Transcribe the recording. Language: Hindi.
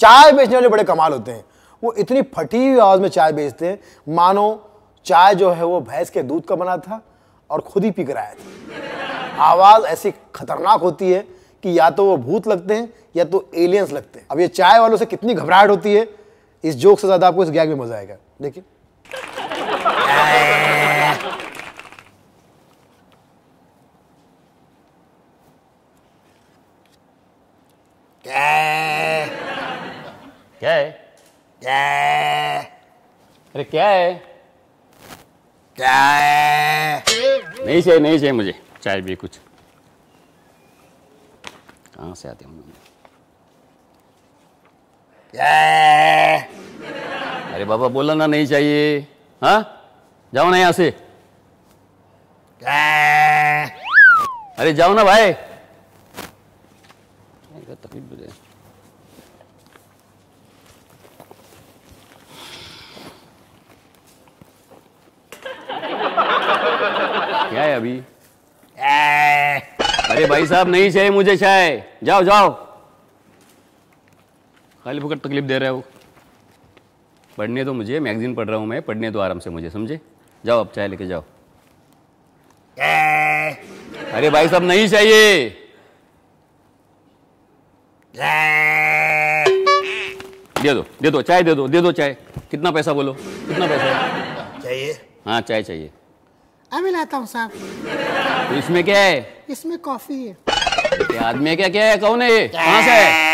चाय बेचने वाले बड़े कमाल होते हैं। वो इतनी फटी हुई आवाज़ में चाय बेचते हैं। मानो चाय जो है वो भैंस के दूध का बना था और खुद ही पी कर आया था। आवाज़ ऐसी खतरनाक होती है कि या तो वो भूत लगते हैं या तो एलियंस लगते हैं। अब ये चाय वालों से कितनी घबराहट होती है इस जोक से ज़्यादा आपको इस गैग में मज़ा आएगा। देखिए। क्या है? क्या अरे क्या है? क्या नहीं चाहिए नहीं चाहिए मुझे। चाय भी कुछ। कहाँ से आते हैं अरे बाबा बोला ना नहीं चाहिए। हाँ? जाओ ना यहाँ से। अरे जाओ ना भाई। तकलीफ़ दे रहे हैं। क्या है अभी? अरे भाई साहब नहीं चाहिए मुझे चाय। जाओ जाओ। खाली फुकट तकलीफ़ दे रहे हो। पढ़ने तो मुझे मैगजीन पढ़ रहा हूँ मैं पढ़ने तो आराम से मुझे समझे? जाओ अब चाय लेके जाओ। अरे भाई साहब नहीं चाहिए। दे दो दे दो चाय दे दो दे दो चाय। कितना पैसा बोलो? कितना पैसा? चाहिए? हाँ चाय चाहिए। अभी लाता हूँ साहब इसमें क्या है? इसमें कॉफ़ी है। आदमी क्या क्या है? कौन है ये? कहाँ से है?